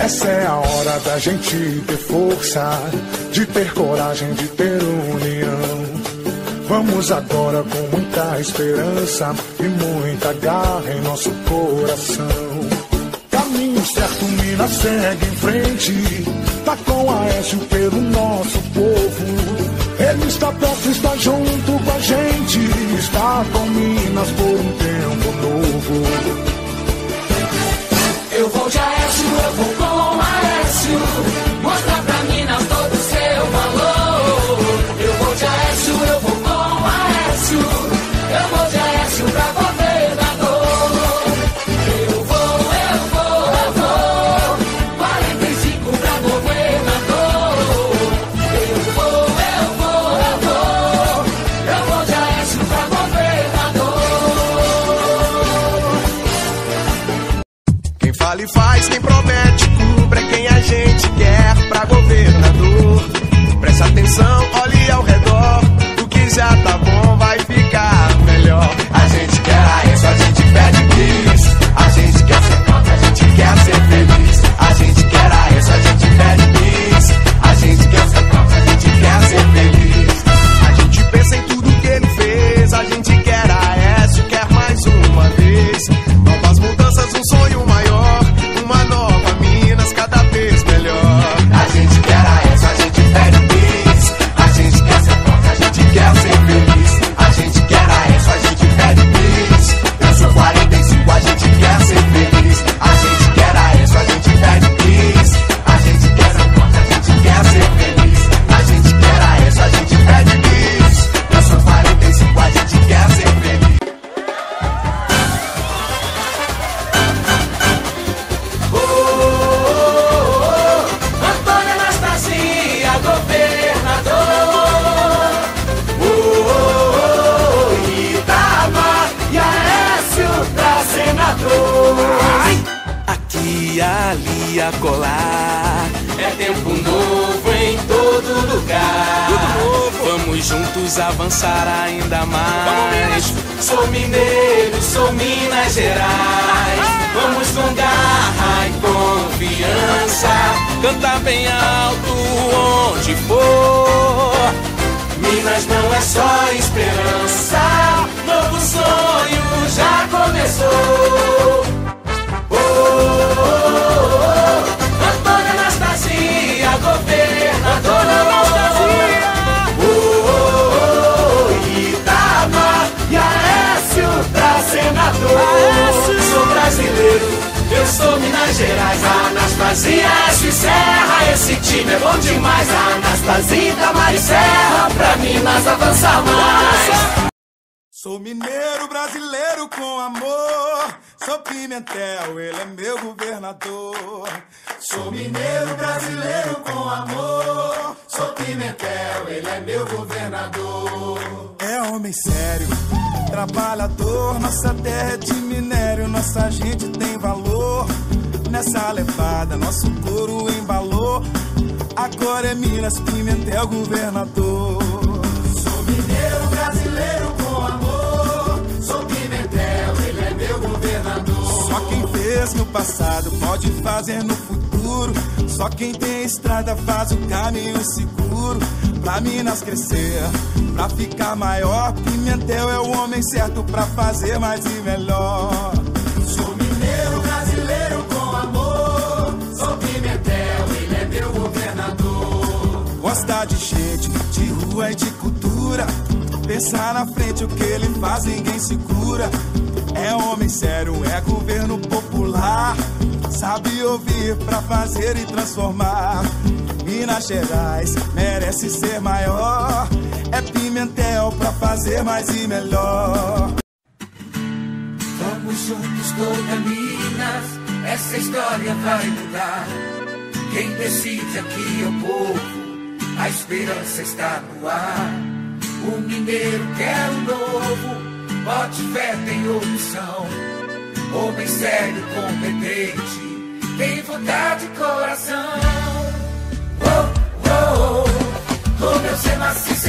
Essa é a hora da gente ter força, de ter coragem, de ter união. Vamos agora com muita esperança e muita garra em nosso coração. Caminho certo, Minas segue em frente. Tá com a Aécio pelo nosso povo. Ele está perto, está junto com a gente. Está com Minas por um tempo ali, acolá. É tempo novo em todo lugar. Vamos juntos avançar ainda mais. Sou mineiro, sou Minas Gerais. Vamos com garra e confiança. Cantar bem alto onde for. Minas não é só esperança, novo sonho já Anastasia, Aécio e Serra, esse time é bom demais. Anastasia, e Serra, pra Minas avançar mais. Sou mineiro brasileiro com amor. Sou Pimentel, ele é meu governador. Sou mineiro brasileiro com amor. Sou Pimentel, ele é meu governador. É homem sério, trabalhador. Nossa terra é de minério, nossa gente tem valor. Nessa levada, nosso couro embalou. Agora é Minas Pimentel, governador. Sou mineiro brasileiro com amor. Sou Pimentel, ele é meu governador. Só quem fez no passado pode fazer no futuro. Só quem tem estrada faz o caminho seguro. Pra Minas crescer, pra ficar maior. Pimentel é o homem certo pra fazer mais e melhor. Sou e de cultura. Pensar na frente o que ele faz, ninguém segura. É homem sério, é governo popular. Sabe ouvir pra fazer e transformar. Minas Gerais merece ser maior. É Pimentel pra fazer mais e melhor. Vamos juntos toda Minas, essa história vai mudar. Quem decide aqui é o povo, a esperança está no ar. O mineiro quer o novo, bote fé, tem opção. Homem sério, competente, tem vontade e coração. Oh, oh, oh, oh meu ser Senhor.